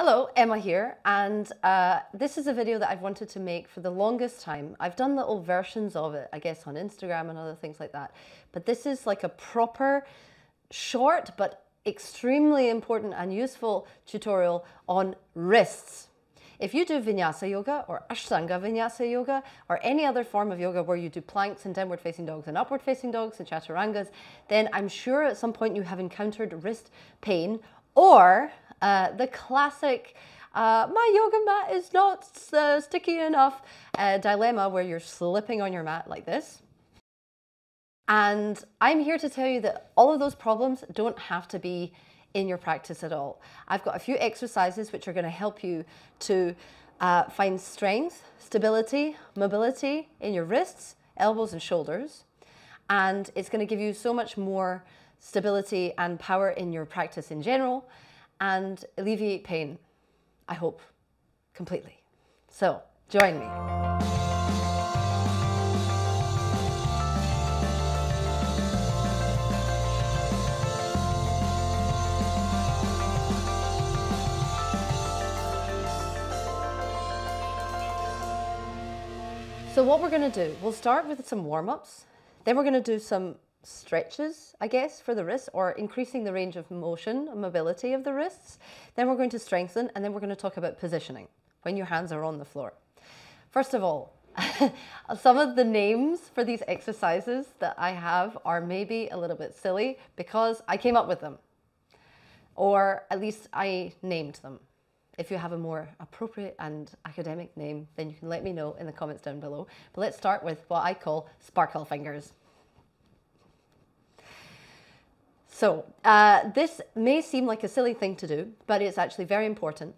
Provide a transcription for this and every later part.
Hello, Ema here, and uh, this is a video that I've wanted to make for the longest time. I've done little versions of it, I guess, on Instagram and other things like that. But this is like a proper, short, but extremely important and useful tutorial on wrists. If you do Vinyasa Yoga or Ashtanga Vinyasa Yoga or any other form of yoga where you do planks and downward facing dogs and upward facing dogs and chaturangas, then I'm sure at some point you have encountered wrist pain or uh, the classic, uh, my yoga mat is not uh, sticky enough dilemma where you're slipping on your mat like this. And I'm here to tell you that all of those problems don't have to be in your practice at all. I've got a few exercises which are going to help you to uh, find strength, stability, mobility in your wrists, elbows, and shoulders. And it's going to give you so much more stability and power in your practice in general and alleviate pain, I hope, completely. So join me. So what we're going to do, we'll start with some warm-ups, then we're going to do some stretches, I guess, for the wrists or increasing the range of motion and mobility of the wrists. Then we're going to strengthen and then we're going to talk about positioning when your hands are on the floor. First of all, some of the names for these exercises that I have are maybe a little bit silly because I came up with them or at least I named them. If you have a more appropriate and academic name, then you can let me know in the comments down below. But let's start with what I call sparkle fingers. So uh, this may seem like a silly thing to do, but it's actually very important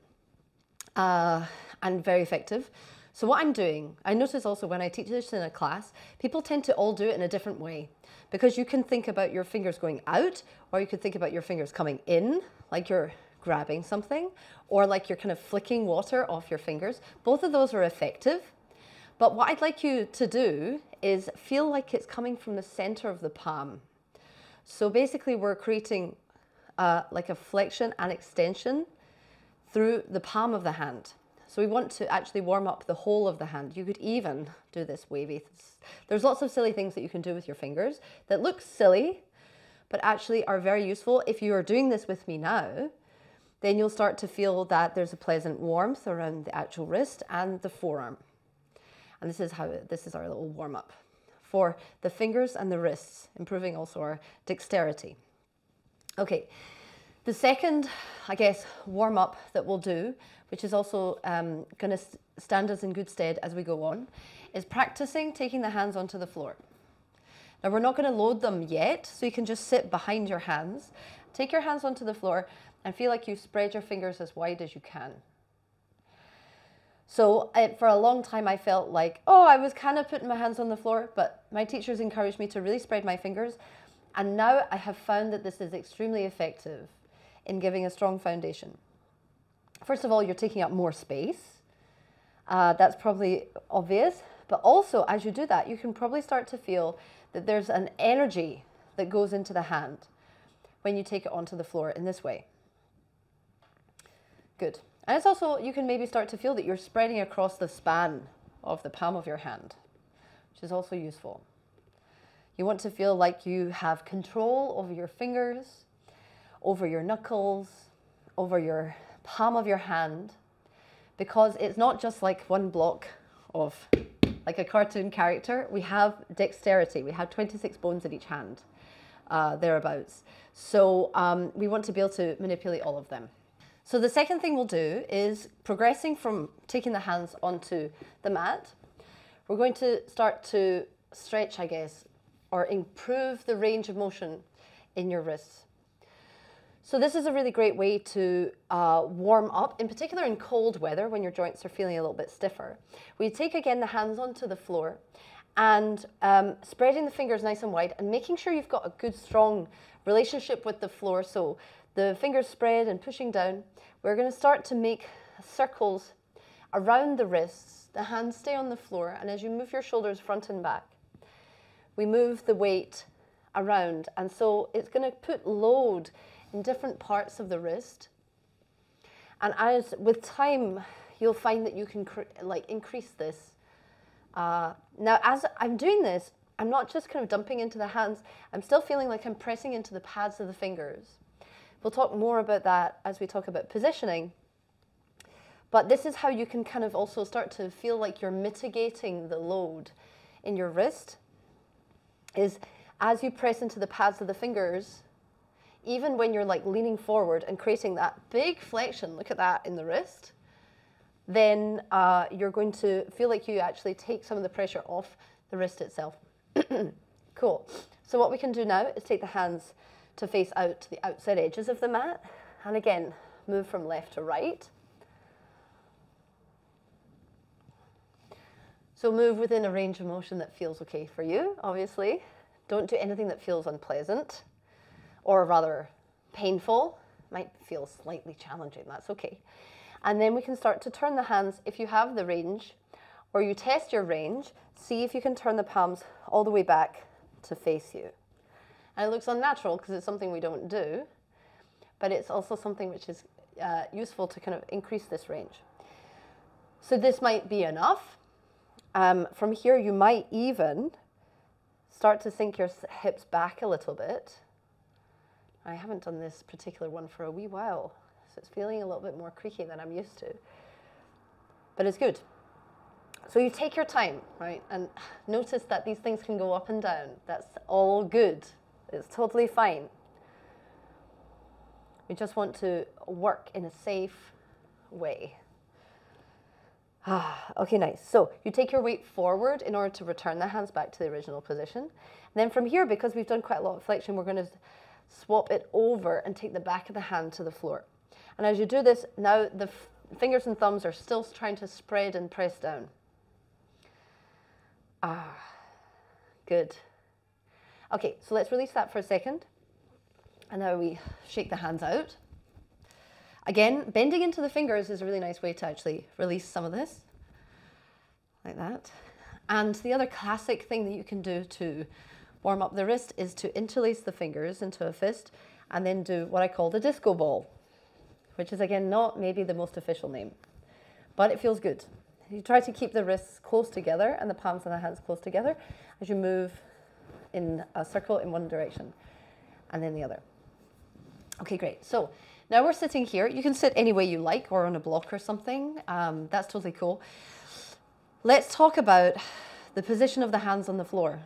uh, and very effective. So what I'm doing, I notice also when I teach this in a class, people tend to all do it in a different way because you can think about your fingers going out or you could think about your fingers coming in, like you're grabbing something, or like you're kind of flicking water off your fingers. Both of those are effective. But what I'd like you to do is feel like it's coming from the center of the palm. So basically we're creating uh, like a flexion and extension through the palm of the hand. So we want to actually warm up the whole of the hand. You could even do this wavy. There's lots of silly things that you can do with your fingers that look silly, but actually are very useful. If you are doing this with me now, then you'll start to feel that there's a pleasant warmth around the actual wrist and the forearm. And this is how, this is our little warm up for the fingers and the wrists, improving also our dexterity. Okay, the second, I guess, warm up that we'll do, which is also um, going to stand us in good stead as we go on, is practicing taking the hands onto the floor. Now we're not going to load them yet, so you can just sit behind your hands. Take your hands onto the floor and feel like you spread your fingers as wide as you can. So I, for a long time, I felt like, oh, I was kind of putting my hands on the floor, but my teachers encouraged me to really spread my fingers. And now I have found that this is extremely effective in giving a strong foundation. First of all, you're taking up more space. Uh, that's probably obvious. But also, as you do that, you can probably start to feel that there's an energy that goes into the hand when you take it onto the floor in this way. Good. And it's also, you can maybe start to feel that you're spreading across the span of the palm of your hand, which is also useful. You want to feel like you have control over your fingers, over your knuckles, over your palm of your hand, because it's not just like one block of like a cartoon character. We have dexterity. We have 26 bones in each hand, uh, thereabouts. So um, we want to be able to manipulate all of them. So the second thing we'll do is progressing from taking the hands onto the mat. We're going to start to stretch, I guess, or improve the range of motion in your wrists. So this is a really great way to uh, warm up, in particular in cold weather when your joints are feeling a little bit stiffer. We take again the hands onto the floor and um, spreading the fingers nice and wide and making sure you've got a good strong relationship with the floor. So the fingers spread and pushing down. We're going to start to make circles around the wrists. The hands stay on the floor, and as you move your shoulders front and back, we move the weight around. And so it's going to put load in different parts of the wrist. And as with time, you'll find that you can like increase this. Uh, now, as I'm doing this, I'm not just kind of dumping into the hands. I'm still feeling like I'm pressing into the pads of the fingers. We'll talk more about that as we talk about positioning. But this is how you can kind of also start to feel like you're mitigating the load in your wrist is as you press into the pads of the fingers, even when you're like leaning forward and creating that big flexion, look at that in the wrist, then uh, you're going to feel like you actually take some of the pressure off the wrist itself. cool. So what we can do now is take the hands to face out to the outside edges of the mat. And again, move from left to right. So move within a range of motion that feels okay for you, obviously. Don't do anything that feels unpleasant or rather painful. Might feel slightly challenging, that's okay. And then we can start to turn the hands if you have the range or you test your range, see if you can turn the palms all the way back to face you. And it looks unnatural because it's something we don't do, but it's also something which is uh, useful to kind of increase this range. So this might be enough. Um, from here, you might even start to sink your hips back a little bit. I haven't done this particular one for a wee while, so it's feeling a little bit more creaky than I'm used to. But it's good. So you take your time, right? And notice that these things can go up and down. That's all good. It's totally fine. We just want to work in a safe way. Ah, okay, nice. So you take your weight forward in order to return the hands back to the original position. And then from here, because we've done quite a lot of flexion, we're going to swap it over and take the back of the hand to the floor. And as you do this, now the fingers and thumbs are still trying to spread and press down. Ah, good. Okay, so let's release that for a second. And now we shake the hands out. Again, bending into the fingers is a really nice way to actually release some of this, like that. And the other classic thing that you can do to warm up the wrist is to interlace the fingers into a fist and then do what I call the disco ball, which is again not maybe the most official name, but it feels good. You try to keep the wrists close together and the palms of the hands close together as you move in a circle in one direction and then the other. Okay, great. So now we're sitting here. You can sit any way you like or on a block or something. Um, that's totally cool. Let's talk about the position of the hands on the floor.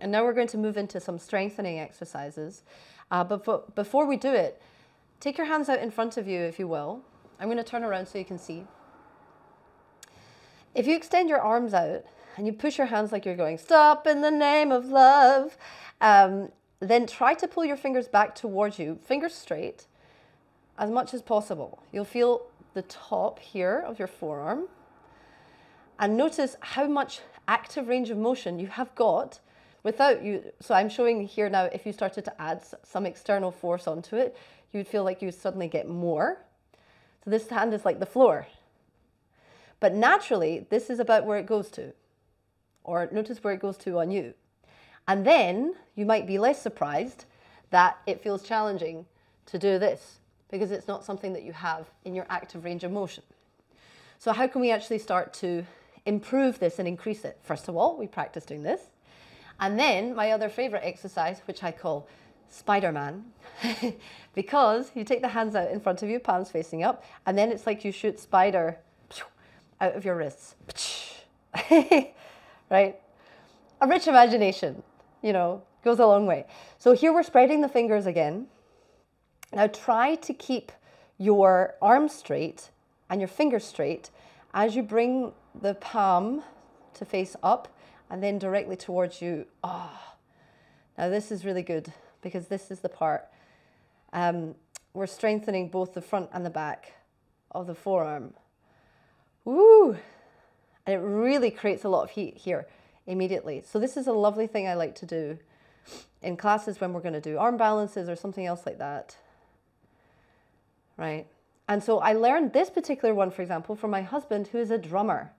And now we're going to move into some strengthening exercises. Uh, but before we do it, take your hands out in front of you, if you will. I'm going to turn around so you can see. If you extend your arms out and you push your hands like you're going, stop in the name of love, um, then try to pull your fingers back towards you, fingers straight, as much as possible. You'll feel the top here of your forearm. And notice how much active range of motion you have got without you. So I'm showing here now, if you started to add some external force onto it, you'd feel like you suddenly get more. So this hand is like the floor. But naturally, this is about where it goes to. Or notice where it goes to on you. And then you might be less surprised that it feels challenging to do this because it's not something that you have in your active range of motion. So how can we actually start to improve this and increase it? First of all, we practice doing this. And then my other favorite exercise, which I call Spider-Man, because you take the hands out in front of you, palms facing up, and then it's like you shoot spider out of your wrists. right? A rich imagination, you know, goes a long way. So here we're spreading the fingers again. Now try to keep your arms straight and your fingers straight as you bring the palm to face up and then directly towards you. Ah, oh. now this is really good because this is the part. Um, we're strengthening both the front and the back of the forearm. Woo! And it really creates a lot of heat here immediately. So this is a lovely thing I like to do in classes when we're going to do arm balances or something else like that right? And so I learned this particular one, for example, from my husband, who is a drummer.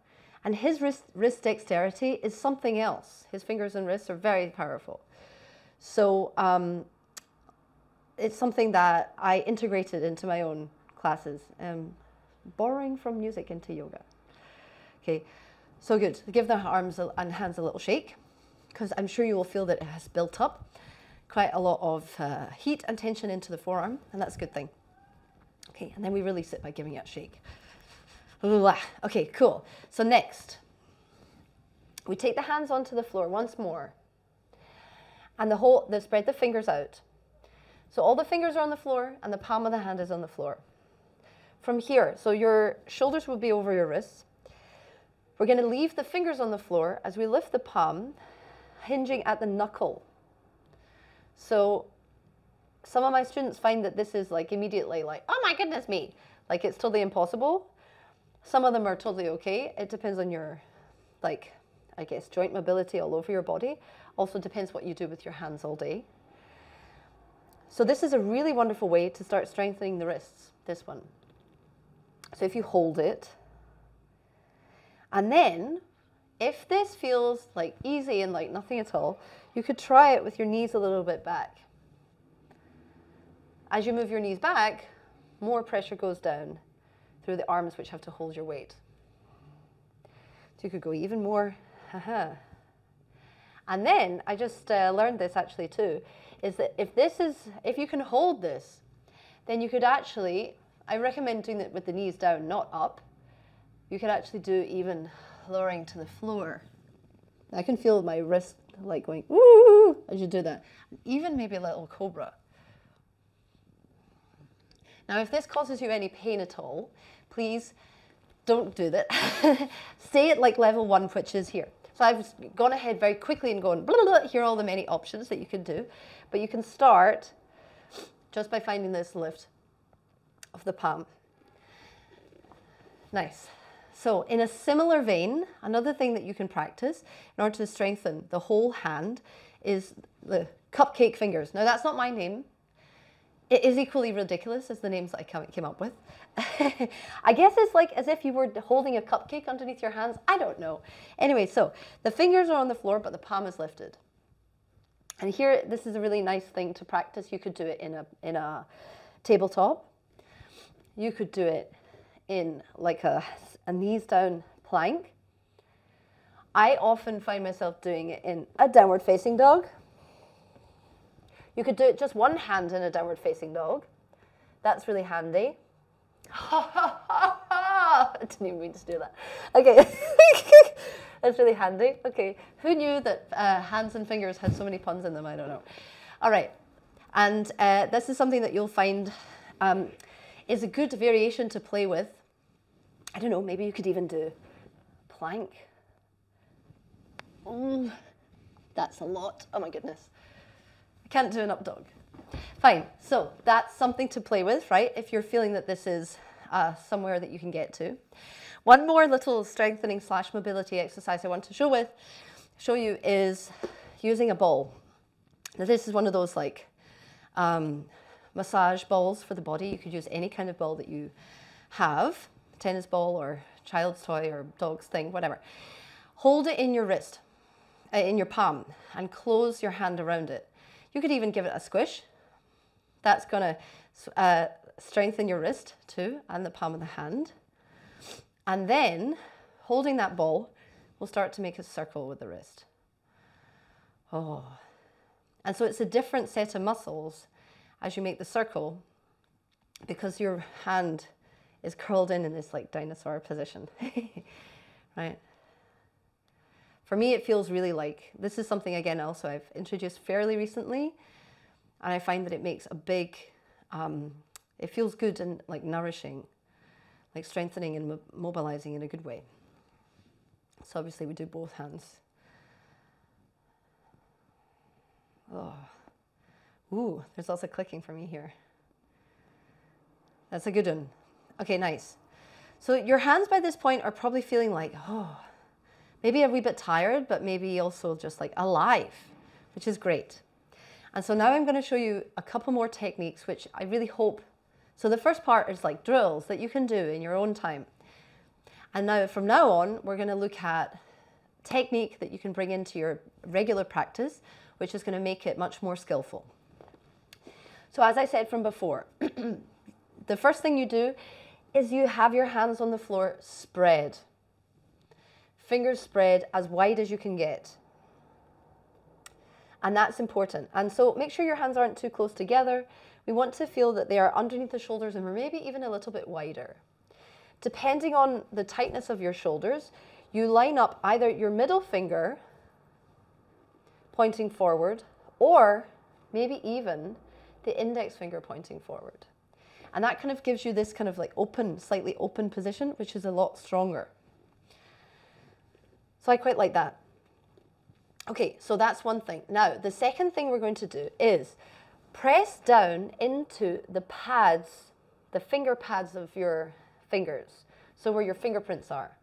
And his wrist, wrist dexterity is something else. His fingers and wrists are very powerful. So um, it's something that I integrated into my own classes. Um, borrowing from music into yoga. Okay, so good. Give the arms and hands a little shake because I'm sure you will feel that it has built up quite a lot of uh, heat and tension into the forearm, and that's a good thing. Okay, and then we release it by giving it a shake. Okay, cool. So next, we take the hands onto the floor once more, and the whole, the, spread the fingers out. So all the fingers are on the floor, and the palm of the hand is on the floor. From here, so your shoulders will be over your wrists. We're going to leave the fingers on the floor as we lift the palm, hinging at the knuckle. So some of my students find that this is like immediately like, oh my goodness me, like it's totally impossible. Some of them are totally okay. It depends on your, like, I guess, joint mobility all over your body. Also depends what you do with your hands all day. So this is a really wonderful way to start strengthening the wrists, this one. So if you hold it, and then if this feels like easy and like nothing at all, you could try it with your knees a little bit back. As you move your knees back, more pressure goes down through the arms which have to hold your weight. So you could go even more. and then I just uh, learned this actually too, is that if this is, if you can hold this, then you could actually, I recommend doing it with the knees down, not up. You could actually do even lowering to the floor. I can feel my wrist like going, ooh, as you do that. Even maybe a little cobra. Now, if this causes you any pain at all, please don't do that. Stay at like level one, which is here. So I've gone ahead very quickly and gone, blah, blah, blah, here are all the many options that you can do. But you can start just by finding this lift of the palm. Nice. So in a similar vein, another thing that you can practice in order to strengthen the whole hand is the cupcake fingers. Now that's not my name. It is equally ridiculous as the names that I came up with. I guess it's like as if you were holding a cupcake underneath your hands. I don't know. Anyway, so the fingers are on the floor, but the palm is lifted. And here, this is a really nice thing to practice. You could do it in a, in a tabletop. You could do it in like a, a knees down plank. I often find myself doing it in a downward facing dog. You could do it just one hand in a downward facing dog. That's really handy. I didn't even mean to do that. Okay. That's really handy. Okay. Who knew that uh, hands and fingers had so many puns in them? I don't know. All right. And uh, this is something that you'll find um, is a good variation to play with don't know, maybe you could even do plank. Mm, that's a lot. Oh my goodness. I can't do an up dog. Fine, so that's something to play with, right? If you're feeling that this is uh, somewhere that you can get to. One more little strengthening slash mobility exercise I want to show with, show you is using a ball. Now this is one of those like um, massage balls for the body. You could use any kind of ball that you have tennis ball or child's toy or dog's thing, whatever. Hold it in your wrist, uh, in your palm, and close your hand around it. You could even give it a squish. That's going to uh, strengthen your wrist too, and the palm of the hand. And then, holding that ball, we'll start to make a circle with the wrist. Oh. And so it's a different set of muscles as you make the circle because your hand is curled in in this like dinosaur position, right? For me, it feels really like, this is something again also I've introduced fairly recently, and I find that it makes a big, um, it feels good and like nourishing, like strengthening and mo mobilizing in a good way. So obviously we do both hands. Oh, ooh, there's also clicking for me here. That's a good one. Okay, nice. So your hands by this point are probably feeling like, oh, maybe a wee bit tired, but maybe also just like alive, which is great. And so now I'm going to show you a couple more techniques, which I really hope. So the first part is like drills that you can do in your own time. And now from now on, we're going to look at technique that you can bring into your regular practice, which is going to make it much more skillful. So as I said from before, the first thing you do is you have your hands on the floor spread. Fingers spread as wide as you can get. And that's important. And so make sure your hands aren't too close together. We want to feel that they are underneath the shoulders and maybe even a little bit wider. Depending on the tightness of your shoulders, you line up either your middle finger pointing forward or maybe even the index finger pointing forward. And that kind of gives you this kind of like open, slightly open position, which is a lot stronger. So I quite like that. Okay, so that's one thing. Now, the second thing we're going to do is press down into the pads, the finger pads of your fingers, so where your fingerprints are.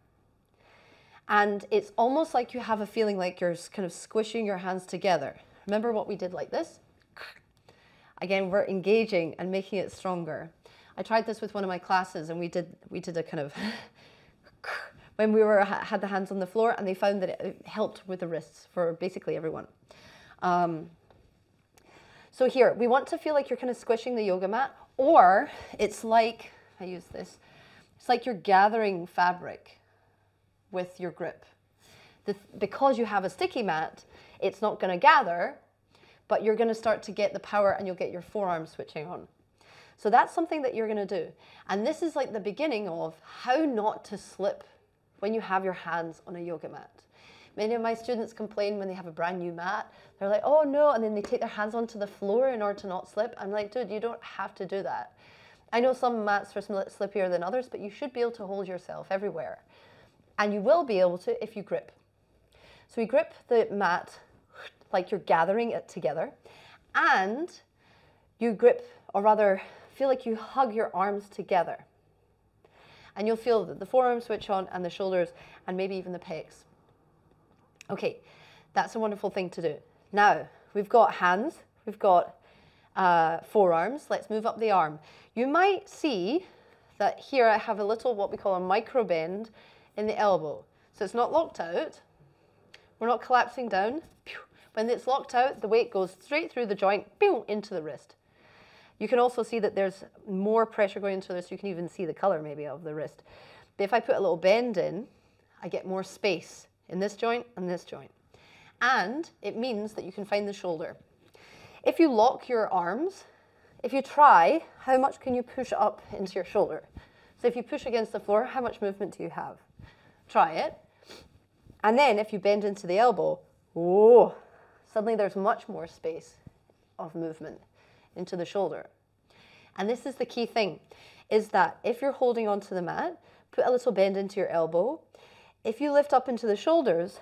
And it's almost like you have a feeling like you're kind of squishing your hands together. Remember what we did like this? Again, we're engaging and making it stronger. I tried this with one of my classes and we did, we did a kind of, when we were, had the hands on the floor and they found that it helped with the wrists for basically everyone. Um, so here, we want to feel like you're kind of squishing the yoga mat or it's like, I use this, it's like you're gathering fabric with your grip. The, because you have a sticky mat, it's not going to gather, but you're going to start to get the power and you'll get your forearm switching on. So that's something that you're going to do. And this is like the beginning of how not to slip when you have your hands on a yoga mat. Many of my students complain when they have a brand new mat. They're like, oh no, and then they take their hands onto the floor in order to not slip. I'm like, dude, you don't have to do that. I know some mats are slippier than others, but you should be able to hold yourself everywhere. And you will be able to if you grip. So we grip the mat like you're gathering it together. And you grip, or rather, feel like you hug your arms together. And you'll feel that the forearms switch on and the shoulders and maybe even the pecs. Okay, that's a wonderful thing to do. Now, we've got hands, we've got uh, forearms. Let's move up the arm. You might see that here I have a little what we call a micro bend in the elbow. So it's not locked out. We're not collapsing down. When it's locked out, the weight goes straight through the joint, into the wrist. You can also see that there's more pressure going into this. You can even see the color maybe of the wrist. But if I put a little bend in, I get more space in this joint and this joint. And it means that you can find the shoulder. If you lock your arms, if you try, how much can you push up into your shoulder? So if you push against the floor, how much movement do you have? Try it. And then if you bend into the elbow, whoa, suddenly there's much more space of movement into the shoulder. And this is the key thing, is that if you're holding onto the mat, put a little bend into your elbow. If you lift up into the shoulders,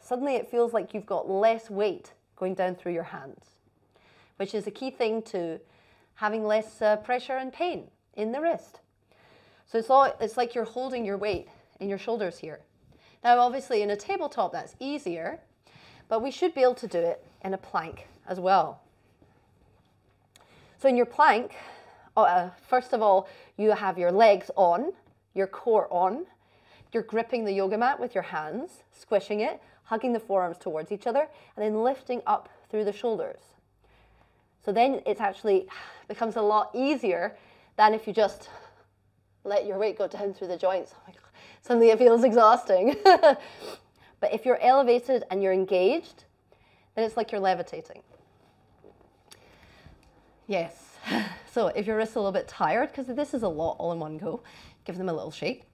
suddenly it feels like you've got less weight going down through your hands, which is a key thing to having less uh, pressure and pain in the wrist. So it's, all, it's like you're holding your weight in your shoulders here. Now, obviously, in a tabletop, that's easier but we should be able to do it in a plank as well. So in your plank, uh, first of all, you have your legs on, your core on. You're gripping the yoga mat with your hands, squishing it, hugging the forearms towards each other, and then lifting up through the shoulders. So then it actually becomes a lot easier than if you just let your weight go down through the joints. Oh suddenly it feels exhausting. But if you're elevated and you're engaged, then it's like you're levitating. Yes. So if your wrist's a little bit tired, because this is a lot all in one go, give them a little shake.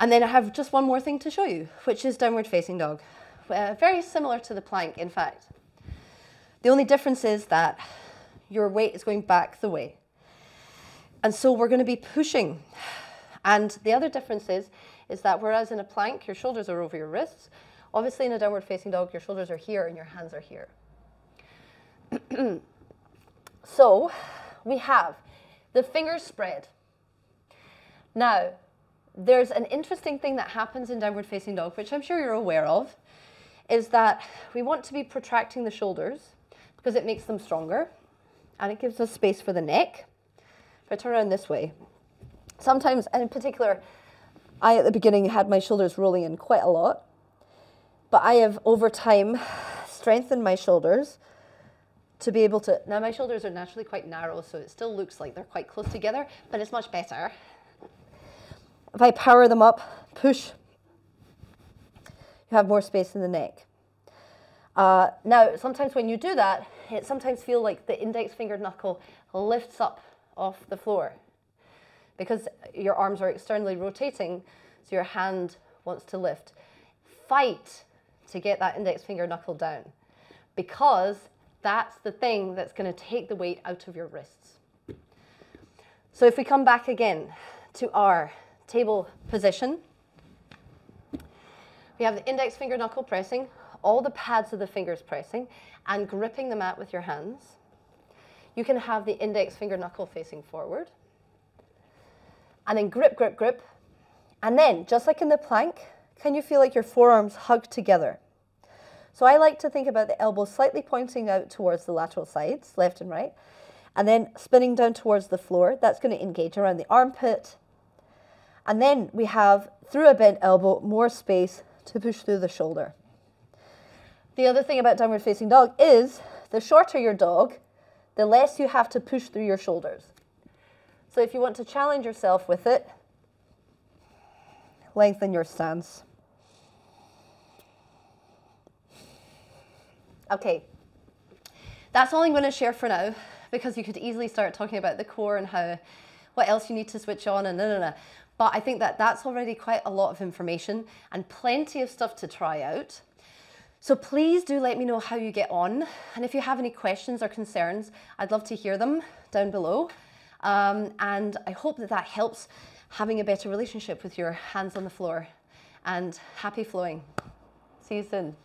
And then I have just one more thing to show you, which is downward facing dog. Uh, very similar to the plank, in fact. The only difference is that your weight is going back the way. And so we're going to be pushing. And the other difference is is that whereas in a plank, your shoulders are over your wrists, obviously in a downward facing dog, your shoulders are here and your hands are here. so we have the fingers spread. Now, there's an interesting thing that happens in downward facing dog, which I'm sure you're aware of, is that we want to be protracting the shoulders because it makes them stronger and it gives us space for the neck. If I turn around this way, sometimes, and in particular, I, at the beginning, had my shoulders rolling in quite a lot, but I have over time strengthened my shoulders to be able to. Now, my shoulders are naturally quite narrow, so it still looks like they're quite close together, but it's much better if I power them up, push, you have more space in the neck. Uh, now, sometimes when you do that, it sometimes feels like the index finger knuckle lifts up off the floor because your arms are externally rotating, so your hand wants to lift. Fight to get that index finger knuckle down because that's the thing that's going to take the weight out of your wrists. So if we come back again to our table position, we have the index finger knuckle pressing, all the pads of the fingers pressing, and gripping the mat with your hands. You can have the index finger knuckle facing forward. And then grip, grip, grip. And then, just like in the plank, can you feel like your forearms hug together? So I like to think about the elbows slightly pointing out towards the lateral sides, left and right, and then spinning down towards the floor. That's going to engage around the armpit. And then we have, through a bent elbow, more space to push through the shoulder. The other thing about downward facing dog is the shorter your dog, the less you have to push through your shoulders. So if you want to challenge yourself with it, lengthen your stance. Okay, that's all I'm going to share for now because you could easily start talking about the core and how what else you need to switch on and no, no, no. But I think that that's already quite a lot of information and plenty of stuff to try out. So please do let me know how you get on. And if you have any questions or concerns, I'd love to hear them down below. Um, and I hope that that helps having a better relationship with your hands on the floor. And happy flowing. See you soon.